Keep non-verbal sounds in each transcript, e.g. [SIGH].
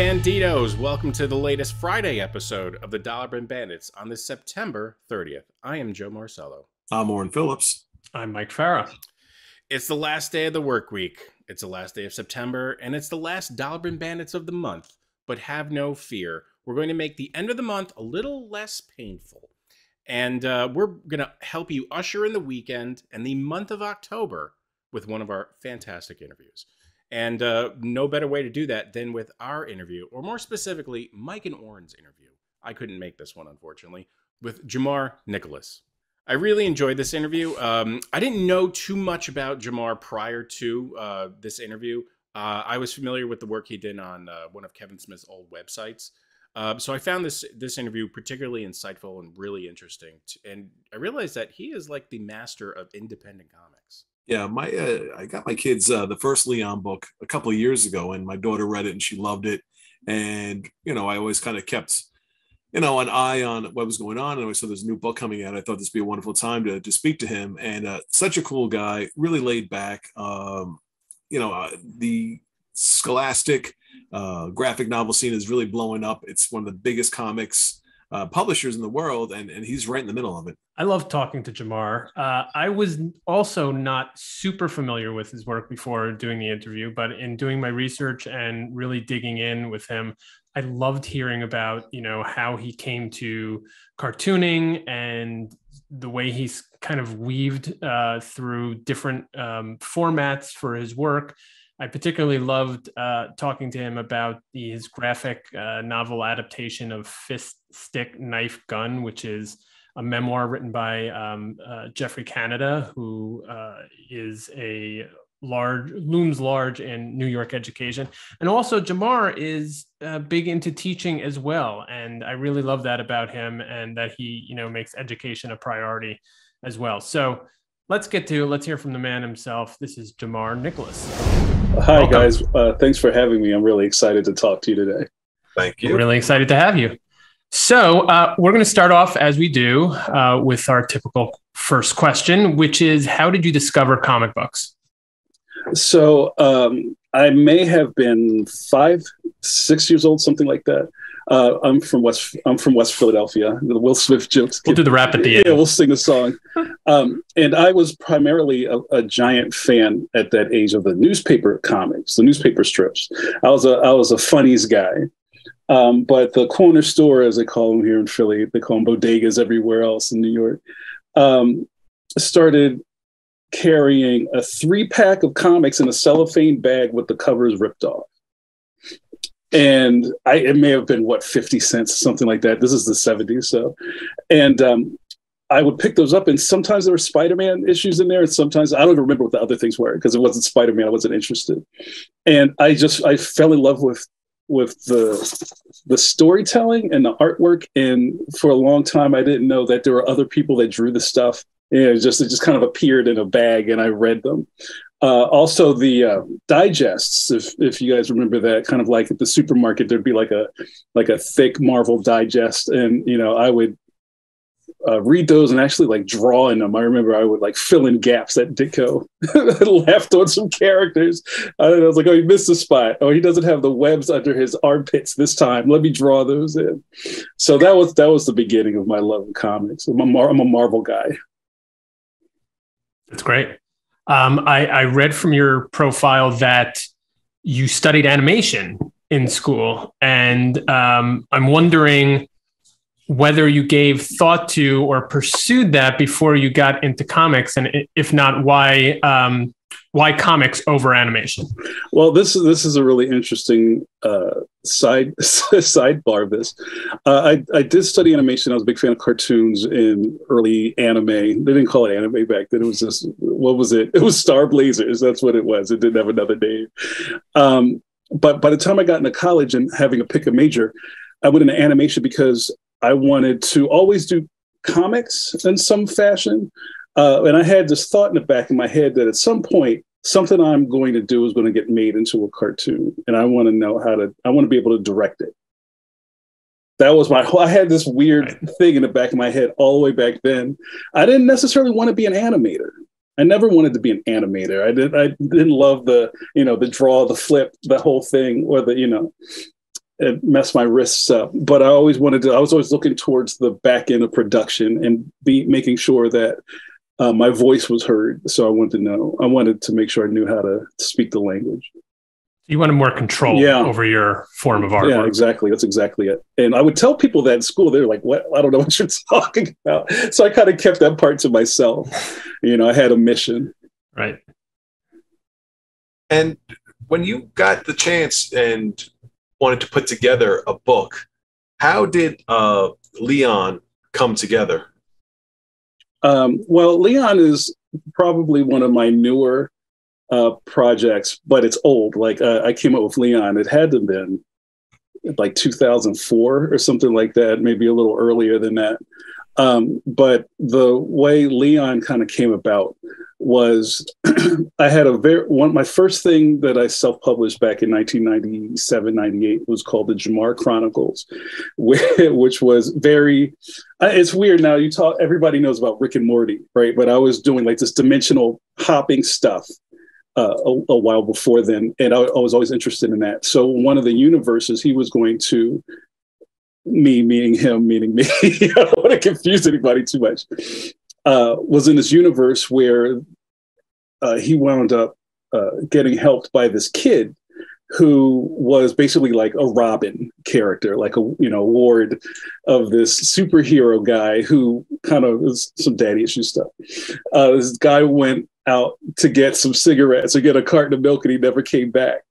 Banditos! Welcome to the latest Friday episode of the Dollar Bin Bandits on this September 30th. I am Joe Marcello. I'm Warren Phillips. I'm Mike Farah. It's the last day of the work week. It's the last day of September, and it's the last Dollar Bin Bandits of the month. But have no fear, we're going to make the end of the month a little less painful. And uh, we're going to help you usher in the weekend and the month of October with one of our fantastic interviews. And uh, no better way to do that than with our interview, or more specifically, Mike and Warren's interview. I couldn't make this one, unfortunately, with Jamar Nicholas. I really enjoyed this interview. Um, I didn't know too much about Jamar prior to uh, this interview. Uh, I was familiar with the work he did on uh, one of Kevin Smith's old websites. Uh, so I found this this interview particularly insightful and really interesting. and I realized that he is like the master of independent comics. Yeah, my uh, I got my kids uh, the first Leon book a couple of years ago, and my daughter read it and she loved it. And you know, I always kind of kept you know an eye on what was going on, and I saw there's a new book coming out. I thought this would be a wonderful time to to speak to him, and uh, such a cool guy, really laid back. Um, you know, uh, the scholastic uh, graphic novel scene is really blowing up. It's one of the biggest comics uh, publishers in the world, and, and he's right in the middle of it. I love talking to Jamar. Uh, I was also not super familiar with his work before doing the interview, but in doing my research and really digging in with him, I loved hearing about you know how he came to cartooning and the way he's kind of weaved uh, through different um, formats for his work I particularly loved uh, talking to him about his graphic uh, novel adaptation of Fist, Stick, Knife, Gun, which is a memoir written by um, uh, Geoffrey Canada, who uh, is a large looms large in New York education, and also Jamar is uh, big into teaching as well, and I really love that about him, and that he you know makes education a priority as well. So let's get to let's hear from the man himself. This is Jamar Nicholas. Hi Welcome. guys, uh, thanks for having me. I'm really excited to talk to you today. Thank you. We're really excited to have you. So uh, we're going to start off as we do uh, with our typical first question, which is how did you discover comic books? So um, I may have been five, six years old, something like that. Uh, I'm from West. I'm from West Philadelphia. The Will Smith jokes. We'll do the rap at the end. Yeah, we'll sing a song. [LAUGHS] Um, and I was primarily a, a, giant fan at that age of the newspaper comics, the newspaper strips. I was a I was a funnies guy. Um, but the corner store, as they call them here in Philly, they call them bodegas everywhere else in New York, um, started carrying a three pack of comics in a cellophane bag with the covers ripped off and I it may have been what 50 cents, something like that. This is the 70s. So and um I would pick those up, and sometimes there were Spider-Man issues in there, and sometimes I don't even remember what the other things were because it wasn't Spider-Man. I wasn't interested, and I just I fell in love with with the the storytelling and the artwork. And for a long time, I didn't know that there were other people that drew the stuff. And it just it just kind of appeared in a bag, and I read them. Uh, also, the uh, digests, if if you guys remember that, kind of like at the supermarket, there'd be like a like a thick Marvel digest, and you know, I would uh, read those and actually like draw in them. I remember I would like fill in gaps at Ditko, [LAUGHS] left on some characters. I was like, oh, he missed a spot. Oh, he doesn't have the webs under his armpits this time. Let me draw those in. So that was that was the beginning of my love of comics. I'm a, Mar- I'm a Marvel guy. That's great. Um, I, I read from your profile that you studied animation in school, and um, I'm wondering whether you gave thought to or pursued that before you got into comics, and if not, why um, why comics over animation? Well, this is this is a really interesting uh, side [LAUGHS] sidebar of this. Uh, I I did study animation. I was a big fan of cartoons in early anime. They didn't call it anime back then. It was just what was it? [LAUGHS] It was Star Blazers. That's what it was. It didn't have another name. Um, but by the time I got into college and having to pick a major, I went into animation because I wanted to always do comics in some fashion. Uh, and I had this thought in the back of my head that at some point, something I'm going to do is going to get made into a cartoon, and I want to know how to. I want to be able to direct it. That was my. I had this weird right. thing in the back of my head all the way back then. I didn't necessarily want to be an animator. I never wanted to be an animator. I did. I didn't love the you know the draw, the flip, the whole thing, or the you know. it messed my wrists up. But I always wanted to. I was always looking towards the back end of production and be making sure that uh, my voice was heard. So I wanted to know. I wanted to make sure I knew how to speak the language. You wanted more control Yeah. over your form of art. Yeah, exactly. That's exactly it. And I would tell people that in school. They're like, "What? I don't know [LAUGHS] what you're talking about." So I kind of kept that part to myself. You know, I had a mission. Right. And when you got the chance and wanted to put together a book, how did uh, Leon come together? Um, well, Leon is probably one of my newer uh, projects, but it's old. Like uh, I came up with Leon, it had to have been like 2004 or something like that, maybe a little earlier than that. Um, but the way Leon kind of came about was [CLEARS THROAT] I had a very one my first thing that I self-published back in 1997 98 was called the Jamar Chronicles [LAUGHS] which was very it's weird now you talk everybody knows about Rick and Morty right? But I was doing like this dimensional hopping stuff uh, a, a while before then and I, I was always interested in that. So one of the universes he was going to me meaning him meaning me [LAUGHS] I don't want to confuse anybody too much uh, was in this universe where uh, he wound up uh, getting helped by this kid who was basically like a Robin character, like a you know ward of this superhero guy who kind of was some daddy issue stuff. Uh, this guy went out to get some cigarettes or get a carton of milk, and he never came back. [LAUGHS]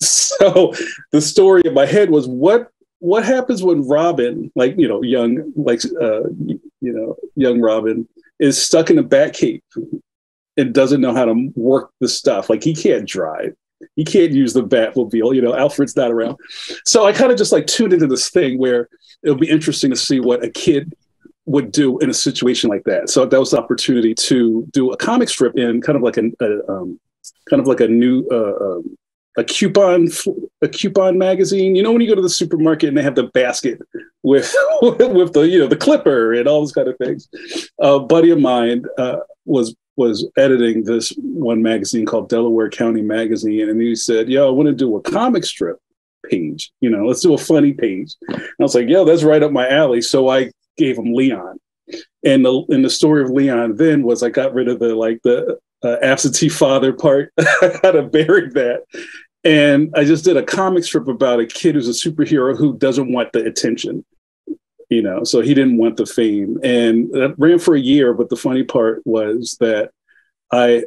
So the story in my head was what what happens when Robin, like you know, young like uh, you know, young Robin, is stuck in a bat cave and doesn't know how to work the stuff. Like he can't drive. He can't use the Batmobile. You know, Alfred's not around. So I kind of just like tuned into this thing where it'll be interesting to see what a kid would do in a situation like that. So that was the opportunity to do a comic strip in kind of like a, a um, kind of like a new uh, um, a coupon a coupon magazine. You know when you go to the supermarket and they have the basket with [LAUGHS] with the you know the clipper and all those kind of things. A buddy of mine uh, was was editing this one magazine called Delaware County Magazine, and he said, "Yo, I want to do a comic strip page. You know, let's do a funny page." And I was like, "Yo, that's right up my alley." So I gave him Leon, and the and the story of Leon then was I got rid of the like the uh, absentee father part. I kind of buried that. And I just did a comic strip about a kid who's a superhero who doesn't want the attention you know so he didn't want the fame. And that ran for a year but the funny part was that i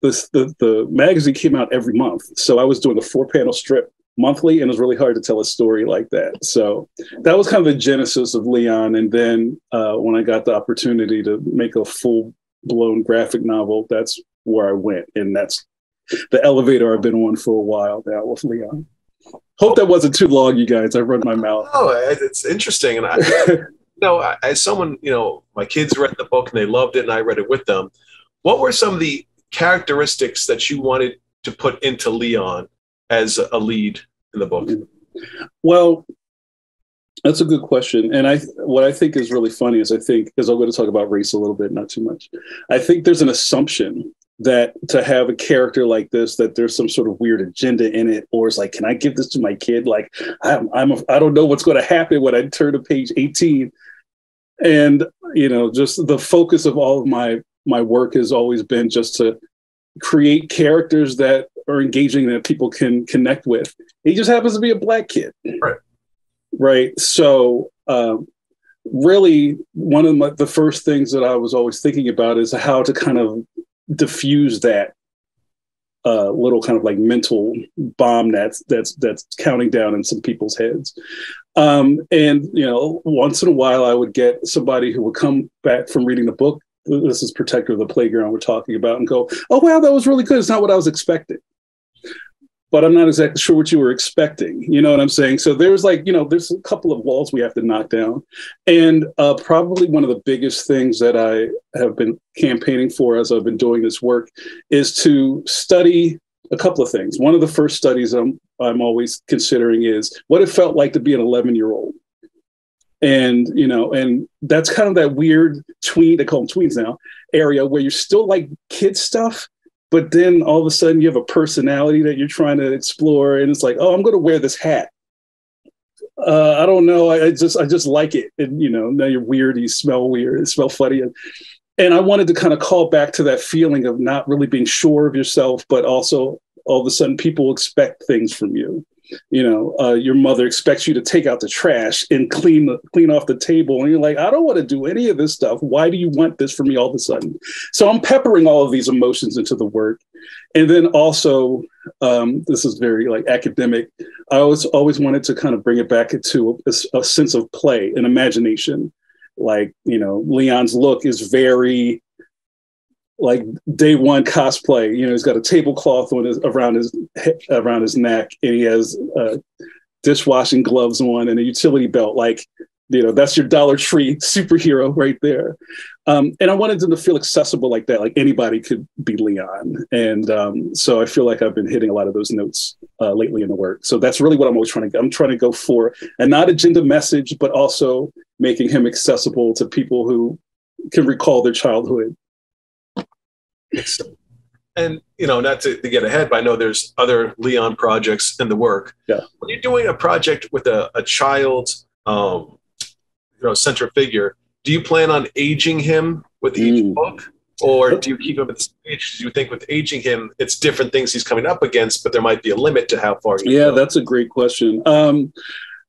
this the, the magazine came out every month. So i was doing a four panel strip monthly and it was really hard to tell a story like that. So that was kind of the genesis of leon. And then uh, when i got the opportunity to make a full blown graphic novel that's where i went and that's the elevator i've been on for a while now with leon Hope that wasn't too long, you guys. I've run my mouth. Oh, it's interesting, and I, you know, as someone, you know, my kids read the book and they loved it, and I read it with them. What were some of the characteristics that you wanted to put into Leon as a lead in the book? Well, that's a good question, and I what I think is really funny is I think because I'm going to talk about race a little bit, not too much. I think there's an assumption that to have a character like this that there's some sort of weird agenda in it or it's like can i give this to my kid? Like i'm, I'm a, i don't know what's going to happen when i turn to page 18 and you know just the focus of all of my my work has always been just to create characters that are engaging that people can connect with. He just happens to be a black kid. Right. Right? So um really one of my, the first things that i was always thinking about is how to kind of diffuse that uh, little kind of like mental bomb that's that's that's counting down in some people's heads. Um, and you know, once in a while, I would get somebody who would come back from reading the book. This is Protector of the Playground we're talking about, and go, "Oh wow, that was really good. It's not what I was expecting." But I'm not exactly sure what you were expecting. You know what I'm saying? So there's like, you know, there's a couple of walls we have to knock down. And uh, probably one of the biggest things that I have been campaigning for as I've been doing this work is to study a couple of things. One of the first studies I'm, I'm always considering is what it felt like to be an 11 year old. And, you know, and that's kind of that weird tween, they call them tweens now, area where you're still like kid stuff, but then all of a sudden you have a personality that you're trying to explore and it's like oh i'm going to wear this hat uh, I don't know. I, I, just I just like it. And you know, now you're weird. You smell weird. You smell funny. And, and I wanted to kind of call back to that feeling of not really being sure of yourself, but also all of a sudden people expect things from you you know uh, your mother expects you to take out the trash and clean clean off the table. And you're like i don't want to do any of this stuff. Why do you want this for me all of a sudden? So i'm peppering all of these emotions into the work. And then also um, this is very like academic. I always always wanted to kind of bring it back into a, a sense of play and imagination. Like you know leon's look is very like day one cosplay. You know, he's got a tablecloth on his around his around his neck, and he has uh, dishwashing gloves on and a utility belt. Like, you know, that's your Dollar Tree [LAUGHS] superhero right there. Um, and I wanted him to feel accessible like that, like anybody could be Leon. And um, so I feel like I've been hitting a lot of those notes uh, lately in the work. So that's really what I'm always trying to. I'm trying to go for, and not agenda message, but also making him accessible to people who can recall their childhood and you know, not to, to, get ahead, but I know there's other Leon projects in the work. Yeah. When you're doing a project with a, a child, um, you know, center figure, do you plan on aging him with each mm. book? Or do you keep him at the age? Do you think with aging him, it's different things he's coming up against, but there might be a limit to how far? yeah, that's a great question. Um,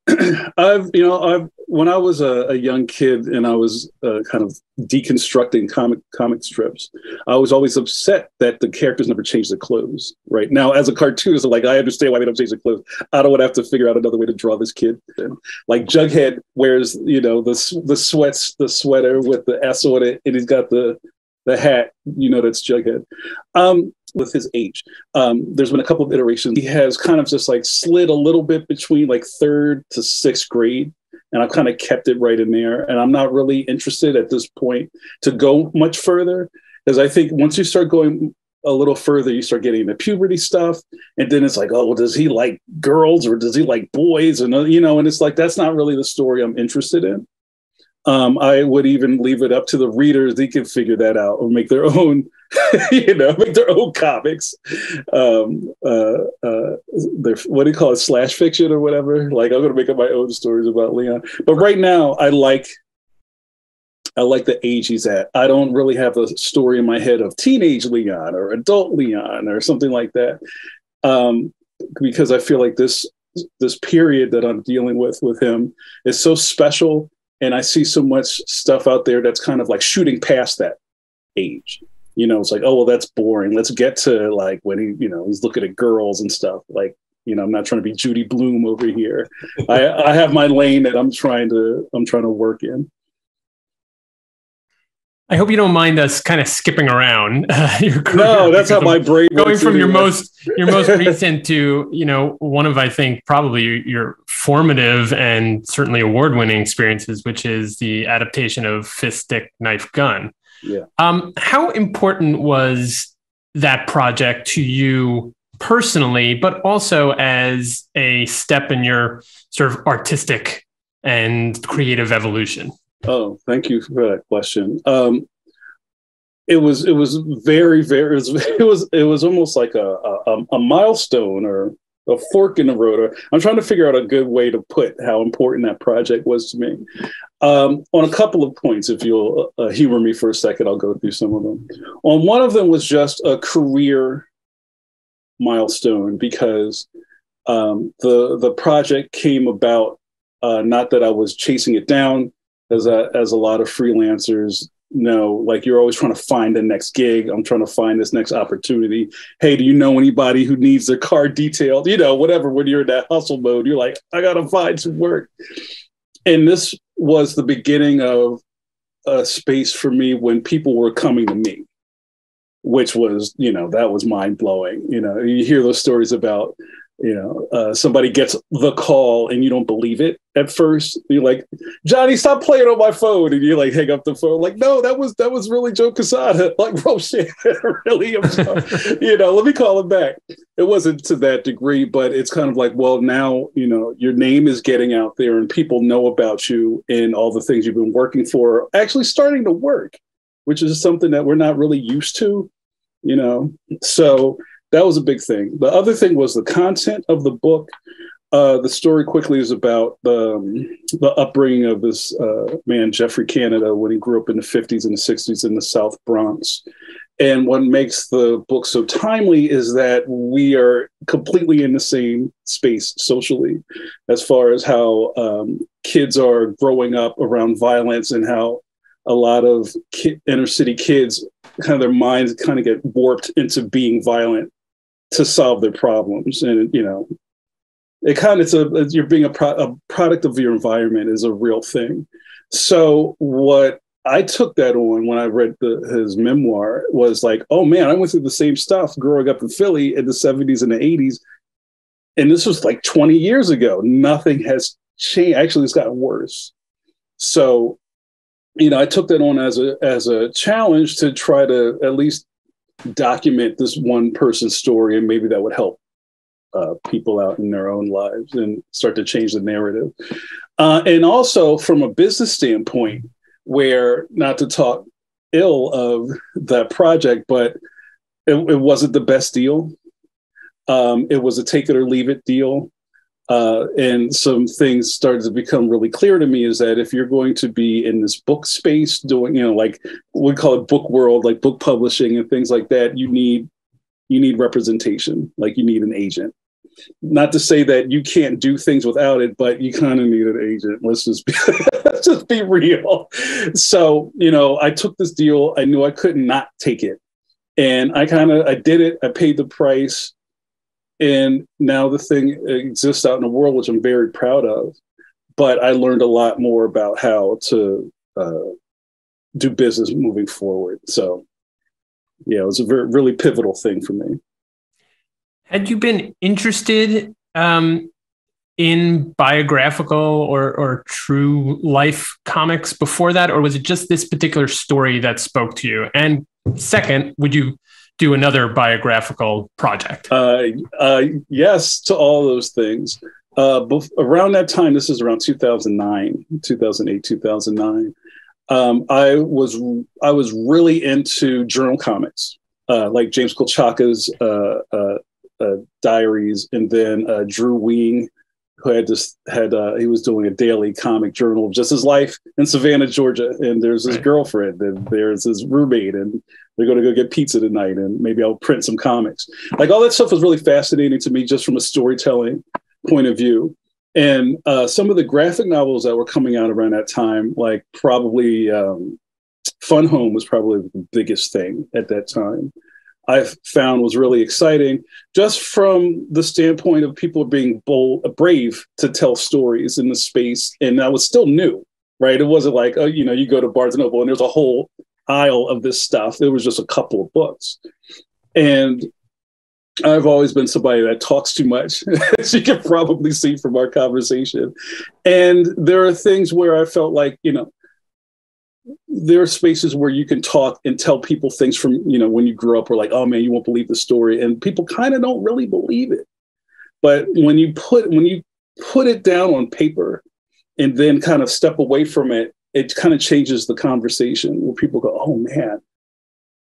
[CLEARS THROAT] I've, you know, I've when I was a, a young kid and I was uh, kind of deconstructing comic comic strips, I was always upset that the characters never changed their clothes. Right now, as a cartoonist, like, I understand why they don't change their clothes. I don't want to have to figure out another way to draw this kid. Like Jughead wears, you know, the the sweats, the sweater with the S on it, and he's got the the hat. You know, that's Jughead. Um, with his age. Um, there's been a couple of iterations. He has kind of just like slid a little bit between like third to sixth grade. And I've kind of kept it right in there. And I'm not really interested at this point to go much further because I think once you start going a little further, you start getting the puberty stuff. And then it's like, oh, well, does he like girls or does he like boys? And, uh, you know, and it's like, that's not really the story I'm interested in. Um, I would even leave it up to the readers; they can figure that out or make their [LAUGHS] own, you know, make their own comics. Um, uh, uh, what do you call it, slash fiction or whatever? Like I'm gonna make up my own stories about Leon. But right now, I like, I like the age he's at. I don't really have a story in my head of teenage Leon or adult Leon or something like that, um, because I feel like this this period that I'm dealing with with him is so special and I see so much stuff out there that's kind of like shooting past that age. You know, it's like, oh well, that's boring. Let's get to like when he, you know, he's looking at girls and stuff. Like, you know, I'm not trying to be Judy Blume over here. I, I have my lane that I'm trying to I'm trying to work in. I hope you don't mind us kind of skipping around [LAUGHS] uh, your. No, that's how my brain going from your most your most [LAUGHS] recent to you know one of I think probably your, your formative and certainly award winning experiences, which is the adaptation of Fist Stick Knife Gun. Yeah. Um, how important was that project to you personally, but also as a step in your sort of artistic and creative evolution? Oh, thank you for that question. Um, it was it was very very [LAUGHS] it was it was, almost like a, a, a milestone or a fork in the road. I'm trying to figure out a good way to put how important that project was to me. Um, on a couple of points, if you'll uh, humor me for a second, I'll go through some of them. On one of them was just a career milestone because um, the the project came about. Uh, not that I was chasing it down as a, as a lot of freelancers know like you're always trying to find the next gig. I'm trying to find this next opportunity. Hey do you know anybody who needs their car detailed? You know whatever when you're in that hustle mode you're like i gotta find some work. And this was the beginning of a space for me when people were coming to me which was you know that was mind blowing you know you hear those stories about you know uh, somebody gets the call and you don't believe it at first. You're like johnny stop playing on my phone. And you like hang up the phone. Like no that was that was really joe quesada. [LAUGHS] Like oh shit [LAUGHS] really? [LAUGHS] You know let me call him back. It wasn't to that degree but it's kind of like well now you know your name is getting out there and people know about you and all the things you've been working for actually starting to work which is something that we're not really used to you know? So that was a big thing. The other thing was the content of the book. Uh, the story quickly is about the, um, the upbringing of this uh, man, Geoffrey Canada, when he grew up in the 50s and the 60s in the South Bronx. And what makes the book so timely is that we are completely in the same space socially, as far as how um, kids are growing up around violence and how a lot of ki- inner city kids kind of their minds kind of get warped into being violent to solve their problems. And, you know, it kind of it's a you're being a, pro- a product of your environment is a real thing. So what I took that on when I read the, his memoir was like, oh man, I went through the same stuff growing up in Philly in the 70s and the 80s. And this was like 20 years ago. Nothing has changed. Actually, it's gotten worse. So, you know, I took that on as a as a challenge to try to at least document this one person's story, and maybe that would help uh, people out in their own lives and start to change the narrative. Uh, and also from a business standpoint, where not to talk ill of that project, but it, it wasn't the best deal. Um, it was a take it or leave it deal. Uh, and some things started to become really clear to me is that if you're going to be in this book space doing, you know, like we call it book world, like book publishing and things like that, you need you need representation, like you need an agent not to say that you can't do things without it, but you kind of need an agent. Let's just be, [LAUGHS] let's just be real. So, you know, I took this deal. I knew I could not take it. And I kind of, I did it. I paid the price. And now the thing exists out in the world, which I'm very proud of. But I learned a lot more about how to uh, do business moving forward. So, yeah, it was a very, really pivotal thing for me. Had you been interested um, in biographical or, or true life comics before that, or was it just this particular story that spoke to you? And second, would you do another biographical project? Uh, uh, yes, to all those things. Uh, bef- around that time, this is around 2009, 2008, 2009. Um, I was I was really into journal comics, uh, like James Kochalka's uh, uh, diaries, and then Drew Weing, who had just had uh, he was doing a daily comic journal of just his life in Savannah, Georgia. And there's his right. girlfriend, and there's his roommate, and they're going to go get pizza tonight, and maybe I'll print some comics. Like all that stuff was really fascinating to me, just from a storytelling point of view. And uh, some of the graphic novels that were coming out around that time, like probably um, Fun Home was probably the biggest thing at that time. I found was really exciting, just from the standpoint of people being bold, uh, brave to tell stories in the space, and that was still new, right? It wasn't like oh, you know, you go to Barnes and Noble and there's a whole aisle of this stuff. There was just a couple of books, and I've always been somebody that talks too much, [LAUGHS] as you can probably see from our conversation. And there are things where I felt like, you know, there are spaces where you can talk and tell people things from you know when you grew up or like oh man you won't believe the story and people kind of don't really believe it. But when you put when you put it down on paper and then kind of step away from it it kind of changes the conversation where people go oh man.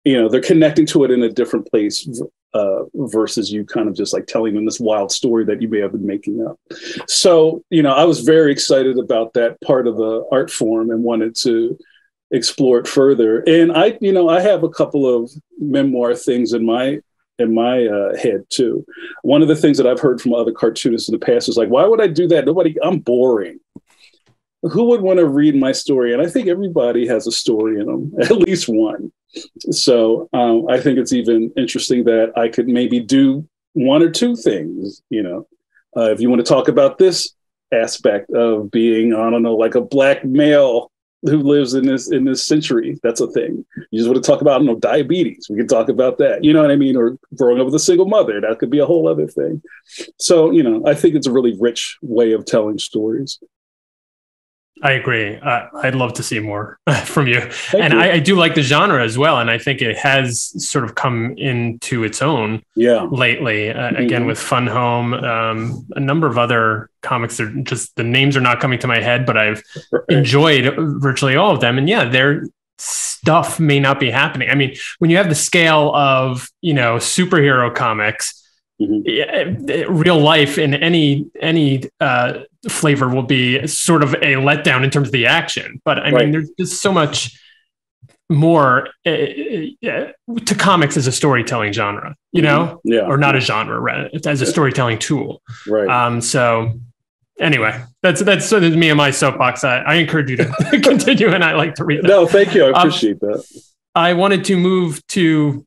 You know they're connecting to it in a different place uh, versus you kind of just like telling them this wild story that you may have been making up. So you know i was very excited about that part of the art form and wanted to explore it further. And I, you know, I have a couple of memoir things in my in my uh, head too. One of the things that I've heard from other cartoonists in the past is like, why would I do that? Nobody, I'm boring. Who would want to read my story? And I think everybody has a story in them, [LAUGHS] at least one. So um, I think it's even interesting that I could maybe do one or two things. You know, uh, if you want to talk about this aspect of being, I don't know, like a black male who lives in this in this century. That's a thing. You just want to talk about, you know, diabetes. We can talk about that. You know what I mean? Or growing up with a single mother. That could be a whole other thing. So, you know, I think it's a really rich way of telling stories. I agree. Uh, I'd love to see more [LAUGHS] from you. Thank and you. I, I, do like the genre as well. And I think it has sort of come into its own yeah. lately. Uh, mm-hmm. Again, with Fun Home, um, a number of other comics are just the names are not coming to my head, but I've right. enjoyed virtually all of them. And yeah, their stuff may not be happening. I mean, when you have the scale of, you know, superhero comics, mm-hmm. real life in any any uh, flavor will be sort of a letdown in terms of the action. But I right. mean, there's just so much more uh, to comics as a storytelling genre, you know, yeah, or not a genre, right? as a storytelling tool. Right. Um, so anyway, that's that's me and my soapbox. I, I encourage you to [LAUGHS] continue, and I like to read. That. No, thank you. I um, appreciate um, that. I wanted to move to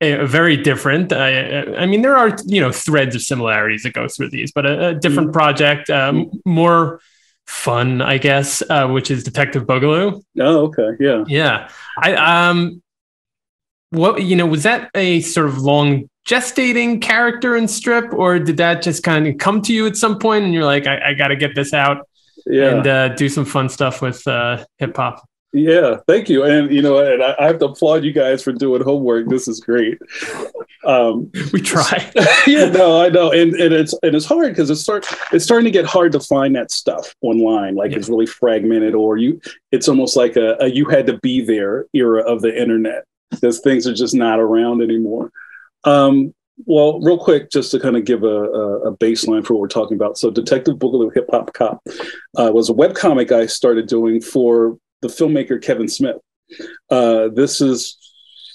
a, a very different. I, I, mean, there are you know threads of similarities that go through these, but a, a different mm-hmm. project, um, more fun, I guess, uh, which is Detective Boogaloo. Oh, okay, yeah, yeah. I um, what you know was that a sort of long gestating character and strip, or did that just kind of come to you at some point and you're like, I, I got to get this out yeah. and uh, do some fun stuff with uh, hip hop? Yeah, thank you. And you know, and I, I, have to applaud you guys for doing homework. This is great. Um, [LAUGHS] we try. [LAUGHS] yeah, no, I know, and, and it's and it's hard because it's start it's starting to get hard to find that stuff online. Like yeah. it's really fragmented, or you, it's almost like a, a you had to be there era of the internet because things are just not around anymore. Um, well, real quick, just to kind of give a, a, baseline for what we're talking about. So, Detective Boogaloo Hip Hop Cop uh, was a web comic I started doing for the filmmaker Kevin Smith. Uh, this is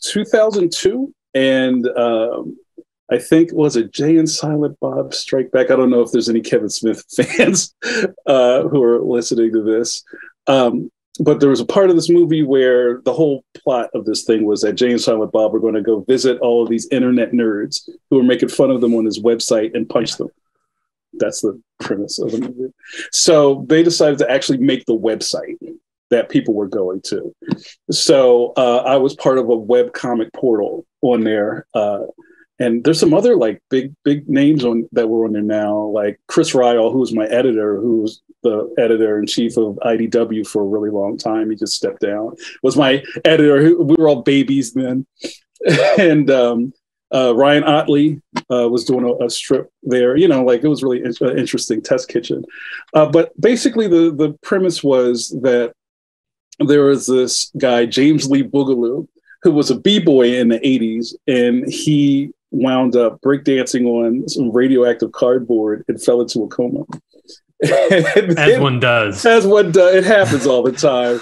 2002, and um, I think was it Jay and Silent Bob Strike Back. I don't know if there's any Kevin Smith [LAUGHS] fans uh, who are listening to this. Um, but there was a part of this movie where the whole plot of this thing was that Jay and Silent Bob were going to go visit all of these internet nerds who were making fun of them on his website and punch them. That's the premise of the movie. So they decided to actually make the website that people were going to. So uh, I was part of a web comic portal on there. Uh, and there's some other like big big names on that were on there now, like Chris Ryall, who was my editor, who was the editor in chief of IDW for a really long time. He just stepped down. Was my editor. We were all babies then, [LAUGHS] and um, uh, Ryan Ottley uh, was doing a, a, strip there. You know, like it was really in- interesting test kitchen. Uh, but basically, the the premise was that there was this guy James Lee Boogaloo who was a b boy in the '80s, and he wound up breakdancing on some radioactive cardboard and fell into a coma. [LAUGHS] as one does. As one does. It happens all the time.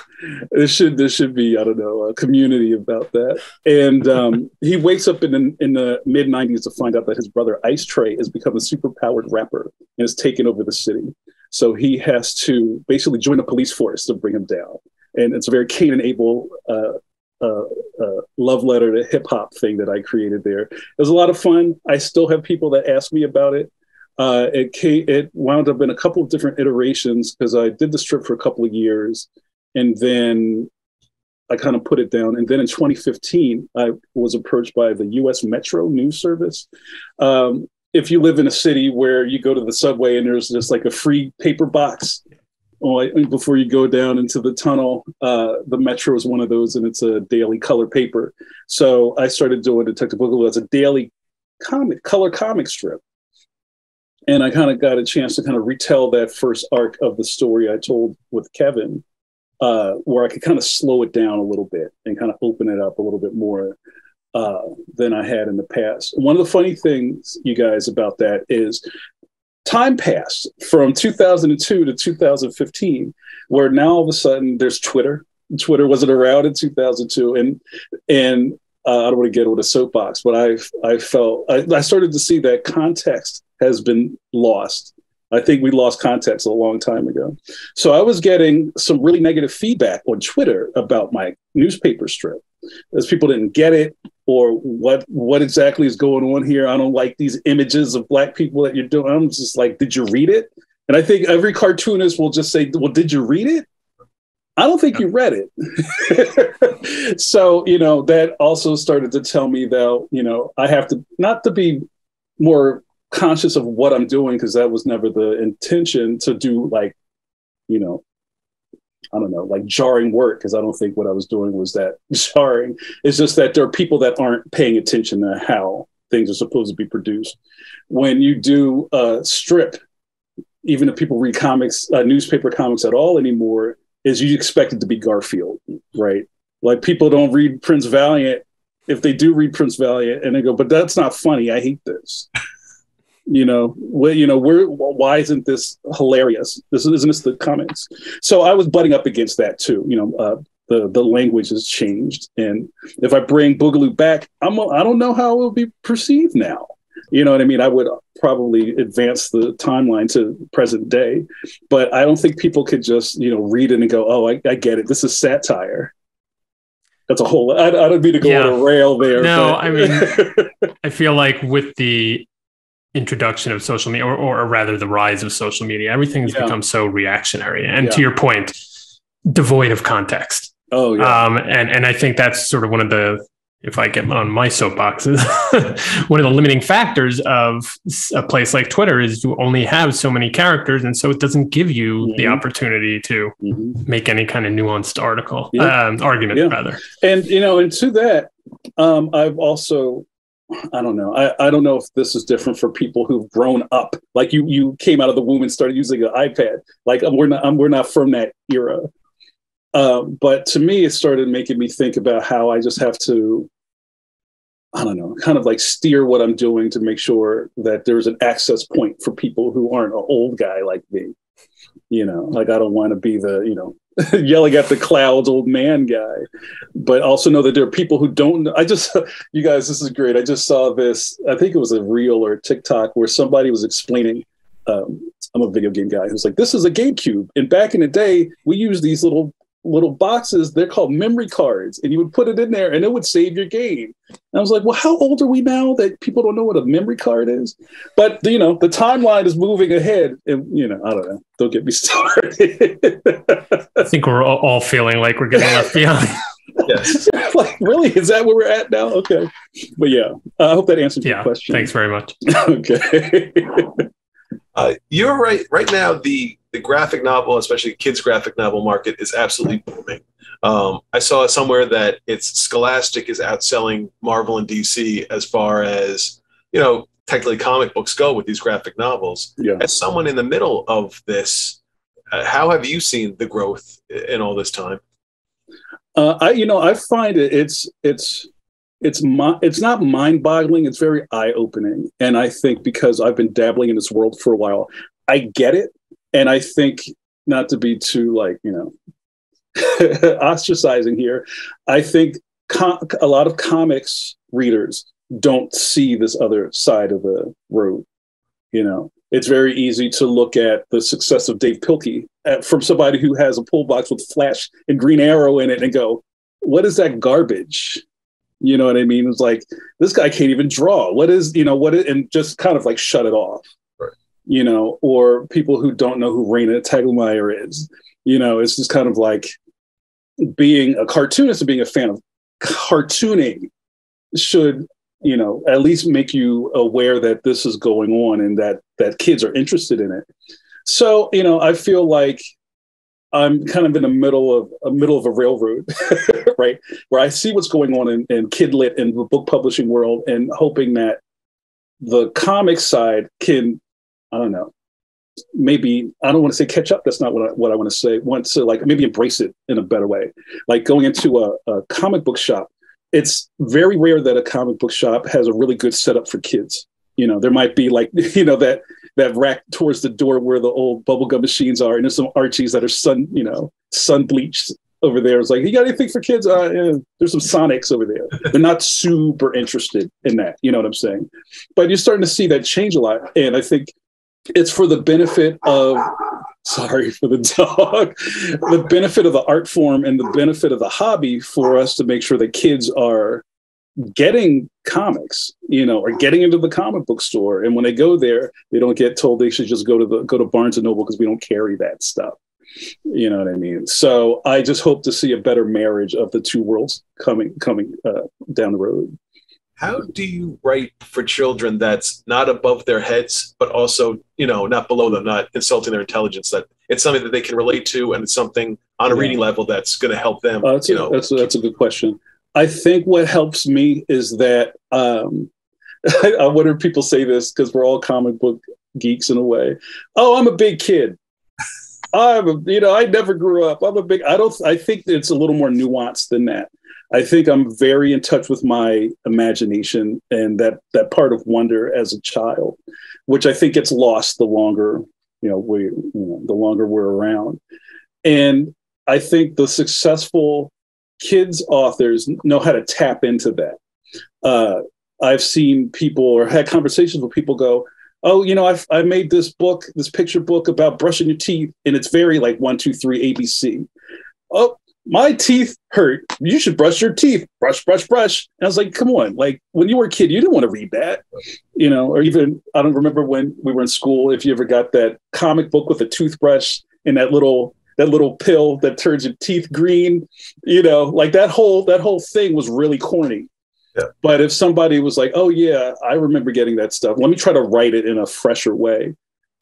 There should there should be I don't know a community about that. And um, he wakes up in the, in the mid '90s to find out that his brother Ice Tray has become a super powered rapper and has taken over the city. So he has to basically join the police force to bring him down. And it's a very Cain and Abel uh, uh, uh, love letter to hip hop thing that I created there. It was a lot of fun. I still have people that ask me about it. Uh, it came, it wound up in a couple of different iterations because I did the strip for a couple of years, and then I kind of put it down. And then in 2015, I was approached by the U.S. Metro News Service. Um, if you live in a city where you go to the subway and there's just like a free paper box before you go down into the tunnel. Uh, the Metro is one of those, and it's a daily color paper. So I started doing Detective Boogaloo as a daily comic, color comic strip. And I kind of got a chance to kind of retell that first arc of the story I told with Kevin, uh, where I could kind of slow it down a little bit and kind of open it up a little bit more uh, than I had in the past. One of the funny things, you guys, about that is time passed from 2002 to 2015, where now all of a sudden there's Twitter. Twitter wasn't around in 2002, and and uh, I don't want to get on a soapbox, but I I felt I, I started to see that context has been lost. I think we lost context a long time ago. So I was getting some really negative feedback on Twitter about my newspaper strip, as people didn't get it or what what exactly is going on here. I don't like these images of black people that you're doing. I'm just like, did you read it? And I think every cartoonist will just say, well, did you read it? I don't think you read it. [LAUGHS] so, you know, that also started to tell me that, you know, I have to not to be more conscious of what I'm doing because that was never the intention to do like, you know, I don't know, like jarring work because I don't think what I was doing was that [LAUGHS] jarring. It's just that there are people that aren't paying attention to how things are supposed to be produced. When you do a strip, even if people read comics, uh, newspaper comics at all anymore, is you expect it to be Garfield, right? Like people don't read Prince Valiant if they do read Prince Valiant and they go, but that's not funny. I hate this. You know, well, you know, we're why isn't this hilarious? This isn't this the comments. So I was butting up against that too. You know, uh, the the language has changed, and if I bring Boogaloo back, I'm I don't know how it will be perceived now. You know what I mean? I would probably advance the timeline to present day, but I don't think people could just you know read it and go, "Oh, I, I get it. This is satire." That's a whole. I, I don't mean to go Yeah. on a rail there. No, but- I mean, [LAUGHS] I feel like with the introduction of social media, or, or rather the rise of social media, everything's Yeah. become so reactionary. And Yeah. to your point, devoid of context. oh yeah, Um, and and I think that's sort of one of the, if I get on my soapboxes, [LAUGHS] one of the limiting factors of a place like Twitter is you only have so many characters, and so it doesn't give you the Mhm. opportunity to Mhm. make any kind of nuanced article Yeah. um, argument rather. and you know, and to that, um, I've also. I don't know. I, I don't know if this is different for people who've grown up. Like you, you came out of the womb and started using an iPad. Like we're not, um, we're not from that era. Um, but to me, it started making me think about how I just have to, I don't know, kind of like steer what I'm doing to make sure that there's an access point for people who aren't an old guy like me. You know, like I don't want to be the, you know, [LAUGHS] yelling at the clouds old man guy, but also know that there are people who don't. I just, [LAUGHS] you guys, this is great. I just saw this. I think it was a reel or a TikTok where somebody was explaining. Um, I'm a video game guy who's like, this is a GameCube, and back in the day, we used these little little boxes. They're called memory cards, and you would put it in there, and it would save your game. And I was like, well, how old are we now that people don't know what a memory card is? But you know, the timeline is moving ahead, and you know, I don't know. Don't get me [LAUGHS] started. I think we're all, all feeling like we're getting left behind. [LAUGHS] Yes. [LAUGHS] like, really? Is that where we're at now? Okay. But yeah, I hope that answers your question. Thanks very much. okay. Uh, you're right. Right now, the the graphic novel, especially the kids graphic novel market, is absolutely booming. Um, I saw somewhere that it's Scholastic is outselling Marvel and DC as far as you know, technically comic books go with these graphic novels. yeah. As someone in the middle of this, uh, how have you seen the growth in all this time? Uh, I, you know, I find it. It's it's it's mi- it's not mind boggling. It's very eye opening, and I think because I've been dabbling in this world for a while, I get it, and I think not to be too like you know [LAUGHS] ostracizing here. I think com- a lot of comics readers don't see this other side of the road. You know, it's very easy to look at the success of Dav Pilkey uh, from somebody who has a pull box with Flash and Green Arrow in it and go, what is that garbage? You know what I mean? It's like this guy can't even draw. What is you know what? Is, and just kind of like shut it off. You know, or people who don't know who Raina Telgemeier is. You know, it's just kind of like being a cartoonist and being a fan of cartooning should you know at least make you aware that this is going on and that that kids are interested in it so you know i feel like i'm kind of in the middle of a middle of a railroad [LAUGHS] right where i see what's going on in, in kid lit and the book publishing world and hoping that the comic side can i don't know maybe i don't want to say catch up that's not what i, what I want to say want to like maybe embrace it in a better way like going into a, a comic book shop it's very rare that a comic book shop has a really good setup for kids. You know, there might be like, [LAUGHS] you know, that that rack towards the door where the old bubblegum machines are, and there's some Archies that are sun, you know, sun bleached over there. It's like, you got anything for kids? Uh, yeah. There's some Sonics over there. They're not super interested in that. You know what I'm saying? But you're starting to see that change a lot, and I think it's for the benefit of sorry for the dog the benefit of the art form and the benefit of the hobby for us to make sure that kids are getting comics you know or getting into the comic book store. And when they go there they don't get told they should just go to the go to barnes and noble because we don't carry that stuff. You know what i mean? So i just hope to see a better marriage of the two worlds coming coming uh, down the road How do you write for children that's not above their heads, but also, you know, not below them, not insulting their intelligence? That it's something that they can relate to, and it's something on a Yeah. reading level that's going to help them. Uh, that's, you a, know, that's, that's a good question. I think what helps me is that um, [LAUGHS] I wonder if people say this because we're all comic book geeks in a way. Oh, I'm a big kid. I'm a, you know, I never grew up. I'm a big, I don't, I think it's a little more nuanced than that. I think I'm very in touch with my imagination and that that part of wonder as a child, which I think gets lost the longer you know we you know the longer we're around. And I think the successful kids authors know how to tap into that. Uh, I've seen people or had conversations with people go, oh, you know, I've, I made this book, this picture book about brushing your teeth, and it's very like one, two, three, ABC. Oh, my teeth hurt. You should brush your teeth. Brush, brush, brush. And I was like, come on. Like when you were a kid, you didn't want to read that, you know, or even, I don't remember when we were in school, if you ever got that comic book with a toothbrush and that little, that little pill that turns your teeth green, you know, like that whole, that whole thing was really corny. Yeah. But if somebody was like, oh yeah, I remember getting that stuff. Let me try to write it in a fresher way.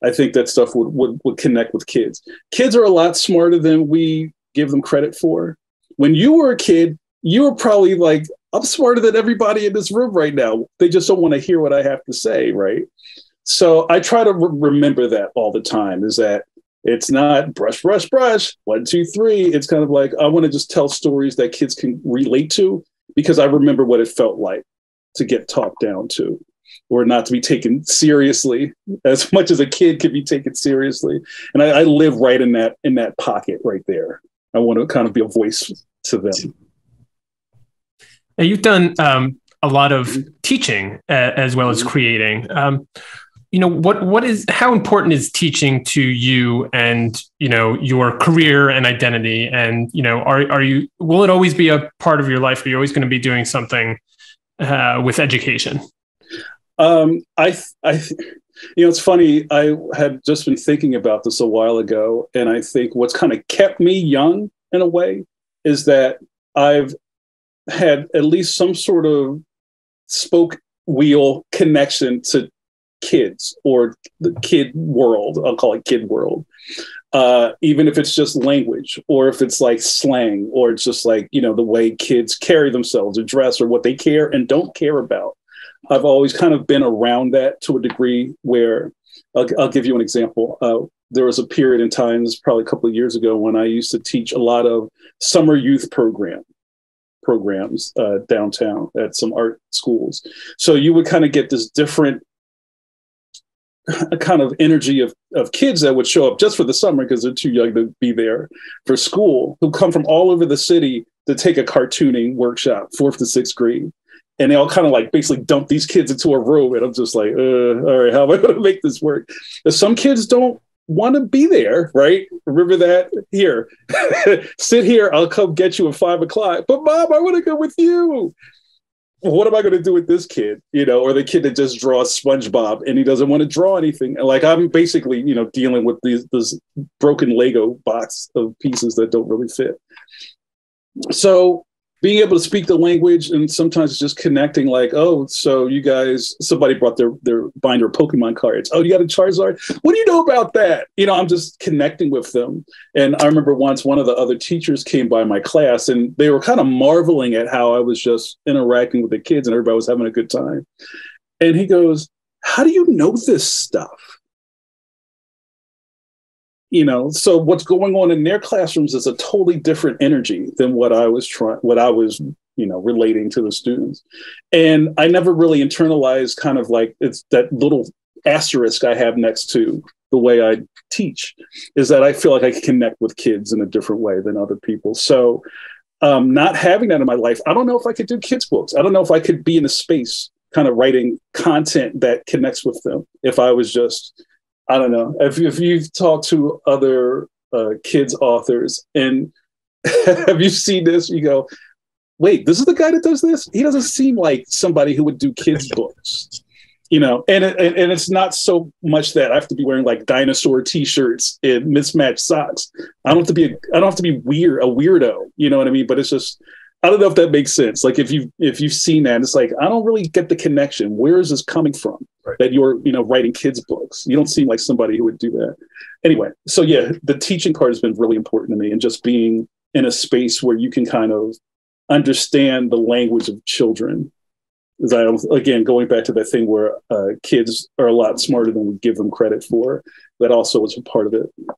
I think that stuff would, would, would connect with kids. Kids are a lot smarter than we give them credit for. When you were a kid, you were probably like, I'm smarter than everybody in this room right now. They just don't want to hear what I have to say, right? So I try to re- remember that all the time is that it's not brush, brush, brush, one, two, three. It's kind of like I want to just tell stories that kids can relate to because I remember what it felt like to get talked down to or not to be taken seriously as [LAUGHS] much as a kid could be taken seriously. And I, I live right in that in that pocket right there. I want to kind of be a voice to them. Now you've done um, a lot of teaching uh, as well as creating. Um, you know what what is how important is teaching to you and you know your career and identity? And you know are are you will it always be a part of your life? Are you always going to be doing something uh, with education? Um, i i you know it's funny i had just been thinking about this a while ago and i think what's kind of kept me young in a way is that i've had at least some sort of spoke wheel connection to kids or the kid world. I'll call it kid world. Uh, even if it's just language or if it's like slang or it's just like, you know, the way kids carry themselves or dress or what they care and don't care about. I've always kind of been around that to a degree where I'll, I'll give you an example. Uh, there was a period in times, probably a couple of years ago, when I used to teach a lot of summer youth program programs uh, downtown at some art schools. So you would kind of get this different kind of energy of, of kids that would show up just for the summer because they're too young to be there for school who come from all over the city to take a cartooning workshop fourth to sixth grade and they all kind of like basically dump these kids into a room and i'm just like uh, all right how am i [LAUGHS] going to make this work some kids don't want to be there right remember that here [LAUGHS] sit here i'll come get you at five o'clock but mom i want to go with you what am I going to do with this kid? You know, or the kid that just draws SpongeBob and he doesn't want to draw anything. Like I'm basically, you know, dealing with these this broken Lego box of pieces that don't really fit. So being able to speak the language and sometimes just connecting like oh so you guys somebody brought their their binder of pokemon cards. Oh you got a charizard? What do you know about that? You know i'm just connecting with them. And i remember once one of the other teachers came by my class and they were kind of marveling at how i was just interacting with the kids and everybody was having a good time. And he goes how do you know this stuff you know so what's going on in their classrooms is a totally different energy than what i was trying what i was you know relating to the students. And i never really internalized kind of like it's that little asterisk i have next to the way i teach is that i feel like i connect with kids in a different way than other people. So um, not having that in my life i don't know if i could do kids books. I don't know if i could be in a space kind of writing content that connects with them if i was just I don't know if if you've talked to other uh, kids authors and [LAUGHS] have you seen this? You go, wait, this is the guy that does this. He doesn't seem like somebody who would do kids books, you know. And it, and, and it's not so much that I have to be wearing like dinosaur T-shirts and mismatched socks. I don't have to be a, I don't have to be weird a weirdo, you know what I mean? But it's just I don't know if that makes sense. Like if you if you've seen that, it's like I don't really get the connection. Where is this coming from? Right. That you're you know writing kids books. You don't seem like somebody who would do that. Anyway, so yeah, the teaching part has been really important to me, and just being in a space where you can kind of understand the language of children. As I again going back to that thing where uh, kids are a lot smarter than we give them credit for. That also was a part of it. Because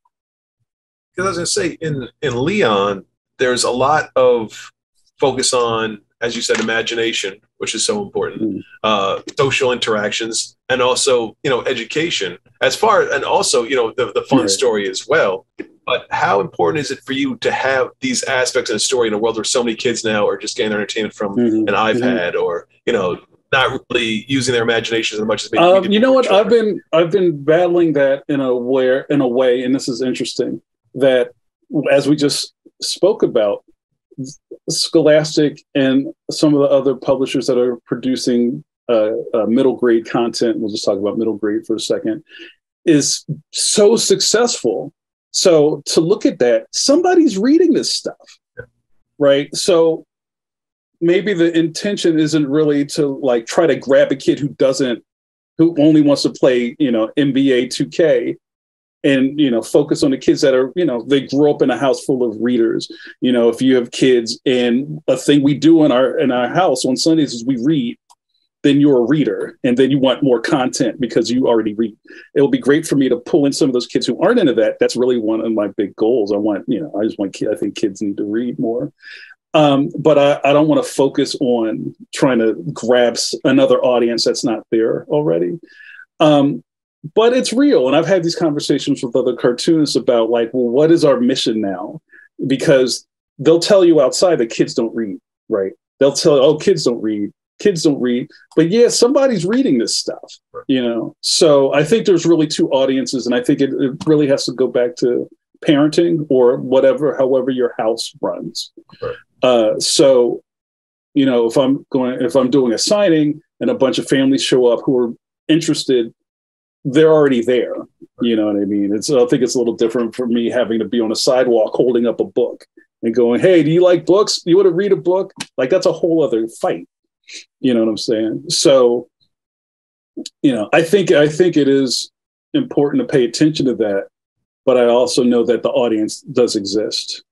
I was going to say in in Leon, there's a lot of focus on, as you said, imagination, which is so important, Mm. uh, social interactions, and also you know education. As far and also you know the the fun Right. story as well. But how important is it for you to have these aspects in a story in a world where so many kids now are just getting their entertainment from Mhm. an iPad or you know not really using their imaginations as much as maybe Um, you know what? were I've been I've been battling that in a where in a way, and this is interesting. That as we just spoke about, Scholastic and some of the other publishers that are producing uh, uh, middle grade content. We'll just talk about middle grade for a second. Is so successful. So to look at that, somebody's reading this stuff, right? So maybe the intention isn't really to like try to grab a kid who doesn't who only wants to play, you know, NBA 2K and, you know, focus on the kids that are, you know, they grow up in a house full of readers. You know, if you have kids and a thing we do in our in our house on Sundays is we read, then you're a reader and then you want more content because you already read. It'll be great for me to pull in some of those kids who aren't into that. That's really one of my big goals. I want, you know, I just want kids, I think kids need to read more. Um, but I, I don't want to focus on trying to grab another audience that's not there already. Um, but it's real. And I've had these conversations with other cartoonists about like, well, what is our mission now? Because they'll tell you outside that kids don't read, right? They'll tell you, oh, kids don't read, kids don't read. But yeah, somebody's reading this stuff, you know? So I think there's really two audiences. And I think it, it really has to go back to parenting or whatever, however your house runs. Right. Uh, so, you know, if I'm going, if I'm doing a signing and a bunch of families show up who are interested, they're already there. You know what I mean? It's, I think it's a little different for me having to be on a sidewalk holding up a book and going, Hey, do you like books? You want to read a book? Like that's a whole other fight. You know what I'm saying? So, you know, I think, I think it is important to pay attention to that, but I also know that the audience does exist.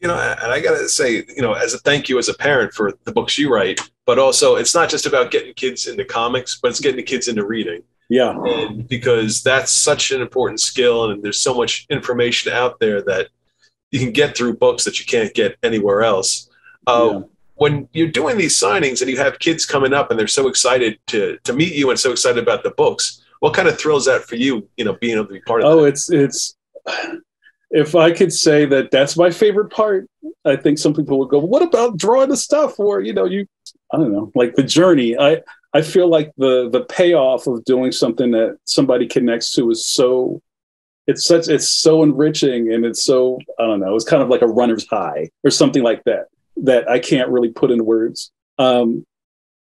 you know, and I gotta say, you know, as a thank you as a parent for the books you write, but also it's not just about getting kids into comics, but it's getting the kids into reading. Yeah. And because that's such an important skill, and there's so much information out there that you can get through books that you can't get anywhere else. Uh, Yeah. When you're doing these signings and you have kids coming up and they're so excited to to meet you and so excited about the books, what kind of thrills that for you? You know, being able to be part of Oh, that. it's it's. If I could say that that's my favorite part, I think some people would go, "What about drawing the stuff?" Or you know, you, I don't know, like the journey. I I feel like the the payoff of doing something that somebody connects to is so. It's such it's so enriching and it's so I don't know. It's kind of like a runner's high or something like that that I can't really put in words. Um,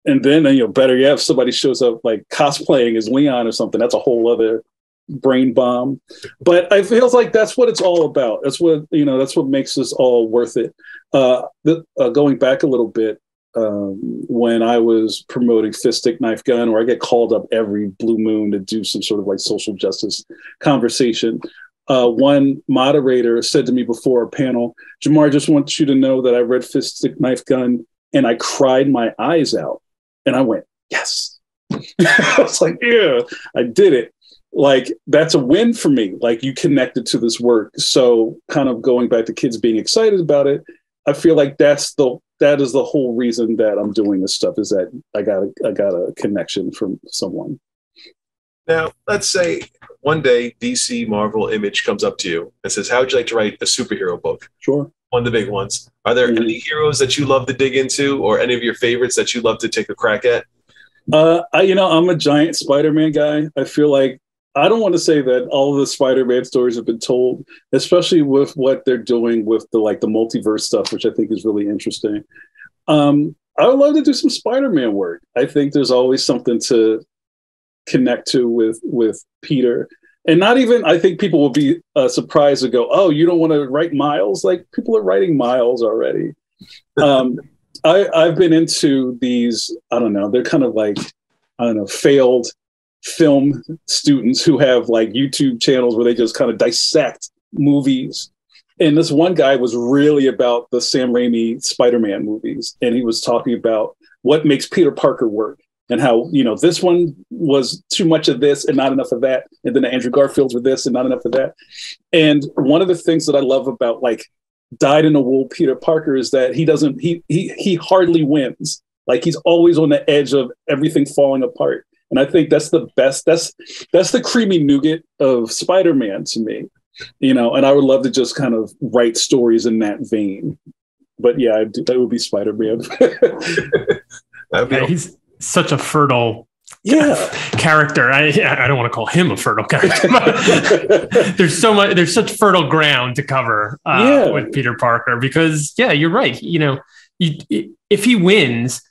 and then you know, better yet, if somebody shows up like cosplaying as Leon or something, that's a whole other brain bomb. But I feels like that's what it's all about. That's what you know. That's what makes this all worth it. Uh, the, uh, going back a little bit, um, when I was promoting Fist Stick Knife Gun, or I get called up every blue moon to do some sort of like social justice conversation. Uh, one moderator said to me before a panel, Jamar, I just want you to know that I read Fist Stick Knife Gun and I cried my eyes out. And I went, yes. [LAUGHS] I was like, yeah, I did it. Like, that's a win for me. Like, you connected to this work. So, kind of going back to kids being excited about it, I feel like that's the that is the whole reason that I'm doing this stuff is that I got a, I got a connection from someone. Now, let's say one day DC Marvel Image comes up to you and says, How would you like to write a superhero book? Sure. One of the big ones. Are there Mhm. any heroes that you love to dig into or any of your favorites that you love to take a crack at? Uh, I, you know, I'm a giant Spider-Man guy. I feel like I don't want to say that all of the Spider-Man stories have been told, especially with what they're doing with the like the multiverse stuff, which I think is really interesting. Um, I would love to do some Spider-Man work. I think there's always something to connect to with with Peter, and not even. I think people will be uh, surprised to go, "Oh, you don't want to write Miles?" Like people are writing Miles already. [LAUGHS] Um, I, I've been into these. I don't know. They're kind of like I don't know, failed film students who have like YouTube channels where they just kind of dissect movies. And this one guy was really about the Sam Raimi Spider-Man movies, and he was talking about what makes Peter Parker work and how you know this one was too much of this and not enough of that, and then the Andrew Garfields were this and not enough of that. And one of the things that I love about like dyed in the wool Peter Parker is that he doesn't he he he hardly wins. Like he's always on the edge of everything falling apart. And I think that's the best. That's that's the creamy nougat of Spider-Man to me. You know, and I would love to just kind of write stories in that vein. But yeah, do, that would be Spider-Man. [LAUGHS] yeah, he's such a fertile yeah character i i don't want to call him a fertile character [LAUGHS] there's so much there's such fertile ground to cover uh, yeah. with peter parker because yeah you're right you know you, if he wins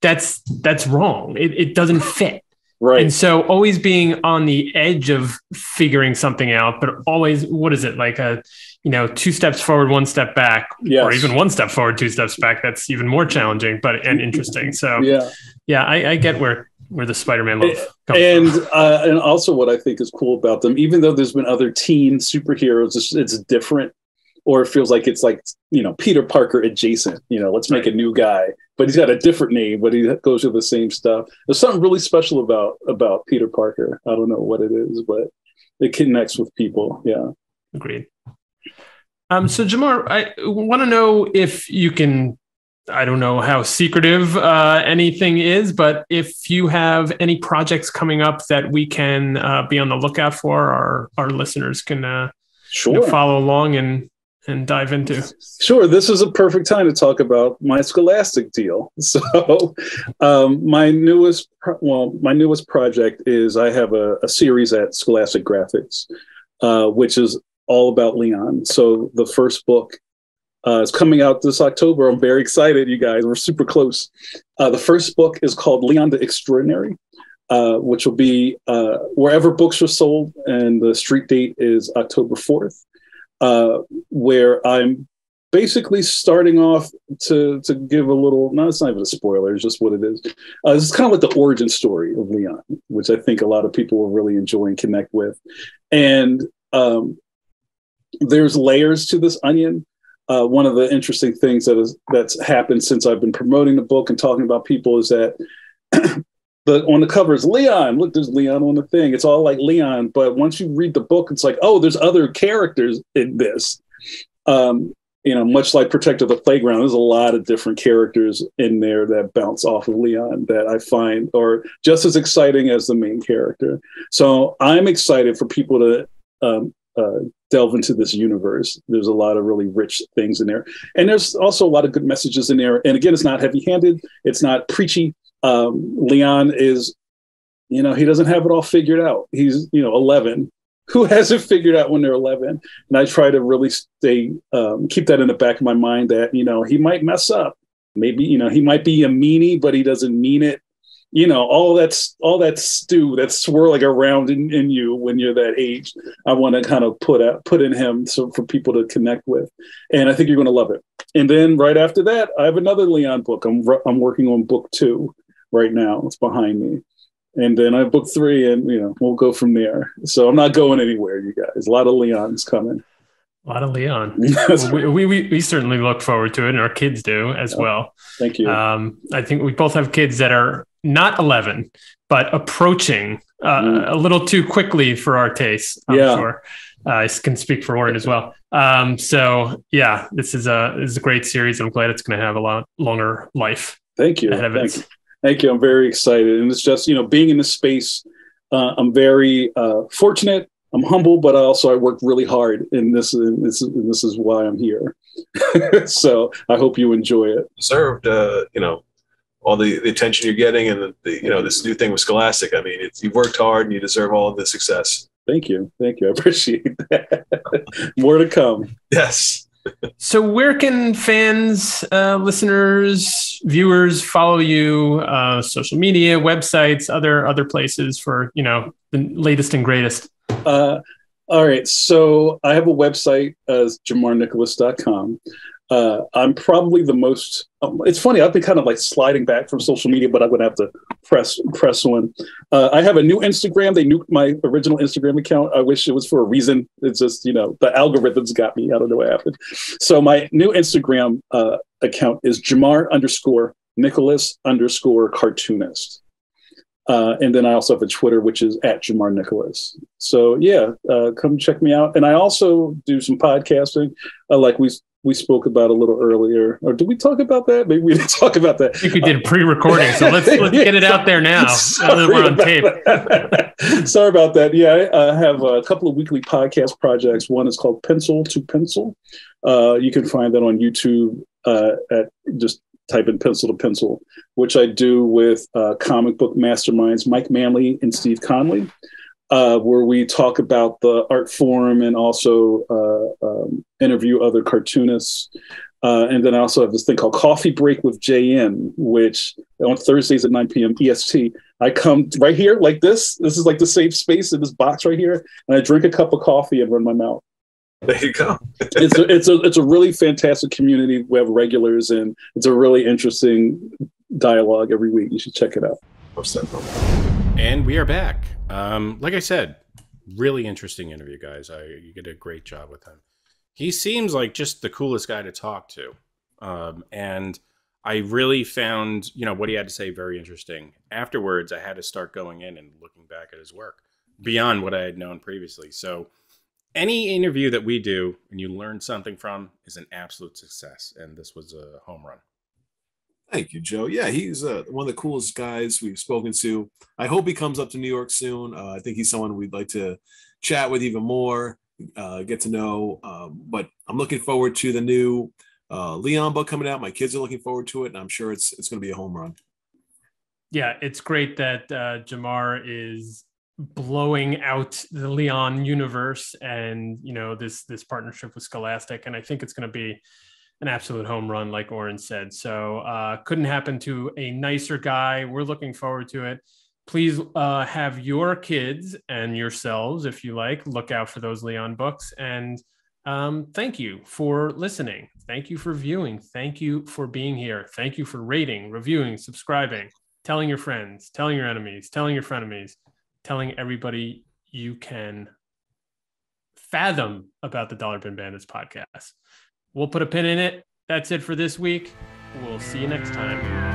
that's that's wrong it, it doesn't fit right. And so always being on the edge of figuring something out but always what is it? Like a you know two steps forward one step back yes. or even one step forward two steps back. That's even more challenging but and interesting. So yeah. yeah i, I get where where the Spider-Man love and uh, and also what I think is cool about them, even though there's been other teen superheroes, it's, it's, different, or it feels like it's like you know Peter Parker adjacent. You know, let's make a new guy, but he's got a different name, but he goes through the same stuff. There's something really special about about Peter Parker. I don't know what it is, but it connects with people. Yeah, agreed. Um, so Jamar, I want to know if you can I don't know how secretive uh, anything is, but if you have any projects coming up that we can uh, be on the lookout for, our our listeners can uh, sure. You know, follow along and and dive into. Sure, this is a perfect time to talk about my Scholastic deal. [LAUGHS] So, um, my newest well, my newest project is I have a, a series at Scholastic Graphics, uh, which is all about Leon. So the first book uh, it's coming out this October. I'm very excited, you guys. We're super close. Uh, the first book is called Leon the Extraordinary, uh, which will be uh, wherever books are sold, and the street date is October 4th, uh, where I'm basically starting off to to give a little. No, it's not even a spoiler. It's just what it is. Uh, it's kind of like the origin story of Leon, which I think a lot of people will really enjoy and connect with, and um, there's layers to this onion uh, one of the interesting things that is that's happened since I've been promoting the book and talking about people is that [CLEARS THROAT] the on the cover is Leon. Look, there's Leon on the thing. It's all like Leon, but once you read the book, it's like, oh, there's other characters in this. Um, you know, much like Protector of the Playground, there's a lot of different characters in there that bounce off of Leon that I find are just as exciting as the main character. So I'm excited for people to um, uh, delve into this universe. There's a lot of really rich things in there, and there's also a lot of good messages in there. And again, it's not heavy-handed. It's not preachy. Um, Leon is, you know, he doesn't have it all figured out. He's, you know, 11. [LAUGHS] Who hasn't figured out when they're 11? And I try to really stay, um, keep that in the back of my mind that you know he might mess up. Maybe you know he might be a meanie, but he doesn't mean it you know all that's all that stew that's swirling around in, in you when you're that age i want to kind of put out put in him so for people to connect with and i think you're going to love it and then right after that i have another leon book i'm i'm working on book two right now it's behind me and then i have book three and you know we'll go from there so i'm not going anywhere you guys a lot of leon's coming a lot of Leon. [LAUGHS] we, we, we, we, certainly look forward to it, and our kids do as well. Thank you. Um, I think we both have kids that are not 11, but approaching uh, mm. a little too quickly for our tastes. I'm yeah. sure. Uh, I can speak for Warren as well. Um, so yeah, this is a this is a great series. I'm glad it's going to have a lot longer life. Thank you. Thank you. Thank you. I'm very excited, and it's just you know being in this space. Uh, I'm very uh, fortunate. I'm humble, but also I work really hard, and this and this and this is why I'm here. [LAUGHS] so I hope you enjoy it. Deserved, uh, you know, all the, the attention you're getting and the, the, you know this new thing with Scholastic. I mean, it's, you've worked hard and you deserve all of the success. Thank you, thank you. I appreciate that. [LAUGHS] More to come. Yes. So, where can fans, uh, listeners, viewers follow you? Uh, social media, websites, other other places for you know the latest and greatest. Uh, all right. So I have a website as jamarnicholas.com uh, I'm probably the most. Um, it's funny. I've been kind of like sliding back from social media, but I'm going to have to press press one. Uh, I have a new Instagram. They nuked my original Instagram account. I wish it was for a reason. It's just you know the algorithms got me. I don't know what happened. So my new Instagram uh, account is Jamar underscore Nicholas underscore cartoonist. Uh, and then I also have a Twitter, which is at Jamar Nicholas. So yeah, uh, come check me out. And I also do some podcasting, uh, like we we spoke about a little earlier. Or did we talk about that? Maybe we didn't [LAUGHS] talk about that. I think we did pre-recording, so let's [LAUGHS] let's get it out there now. [LAUGHS] that we're on tape. Sorry about that. Yeah, I have a couple of weekly podcast projects. One is called Pencil to Pencil. Uh, you can find that on YouTube uh, at just type in Pencil to Pencil, which I do with uh, comic book masterminds Mike Manley and Steve Conley uh, where we talk about the art form and also uh, um, interview other cartoonists. Uh, and then I also have this thing called Coffee Break with JN, which on Thursdays at 9 p.m. EST, I come right here like this. This is like the safe space in this box right here, and I drink a cup of coffee and run my mouth. There you go. it's a [LAUGHS] it's a it's a really fantastic community. We have regulars, and it's a really interesting dialogue every week. You should check it out. And we are back. Um, like I said, really interesting interview, guys. I you did a great job with him. He seems like just the coolest guy to talk to, um, and I really found you know what he had to say very interesting. Afterwards, I had to start going in and looking back at his work beyond what I had known previously. So, any interview that we do and you learn something from is an absolute success, and this was a home run. Thank you, Joe. Yeah, he's uh, one of the coolest guys we've spoken to. I hope he comes up to New York soon. Uh, I think he's someone we'd like to chat with even more, uh, get to know. Um, but I'm looking forward to the new uh, Leon book coming out. My kids are looking forward to it, and I'm sure it's it's going to be a home run. Yeah, it's great that uh, Jamar is blowing out the Leon universe, and you know this this partnership with Scholastic, and I think it's going to be an absolute home run, like Oren said. So uh, couldn't happen to a nicer guy. We're looking forward to it. Please uh, have your kids and yourselves, if you like, look out for those Leon books. And um, thank you for listening. Thank you for viewing. Thank you for being here. Thank you for rating, reviewing, subscribing, telling your friends, telling your enemies, telling your frenemies, telling everybody you can fathom about the Dollar Bin Bandits podcast. We'll put a pin in it. That's it for this week. We'll see you next time.